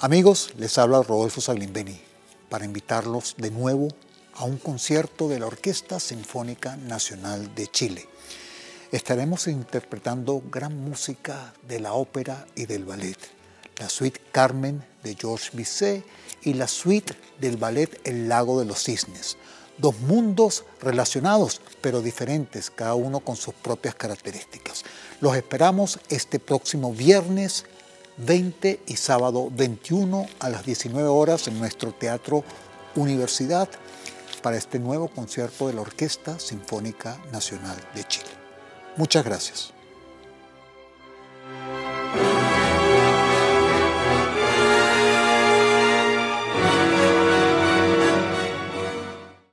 Amigos, les habla Rodolfo Saglimbeni para invitarlos de nuevo a un concierto de la Orquesta Sinfónica Nacional de Chile. Estaremos interpretando gran música de la ópera y del ballet, la suite Carmen de Georges Bizet y la suite del ballet El Lago de los Cisnes, dos mundos relacionados pero diferentes, cada uno con sus propias características. Los esperamos este próximo viernes 20 y sábado 21 a las 19 horas en nuestro Teatro Universidad para este nuevo concierto de la Orquesta Sinfónica Nacional de Chile. Muchas gracias.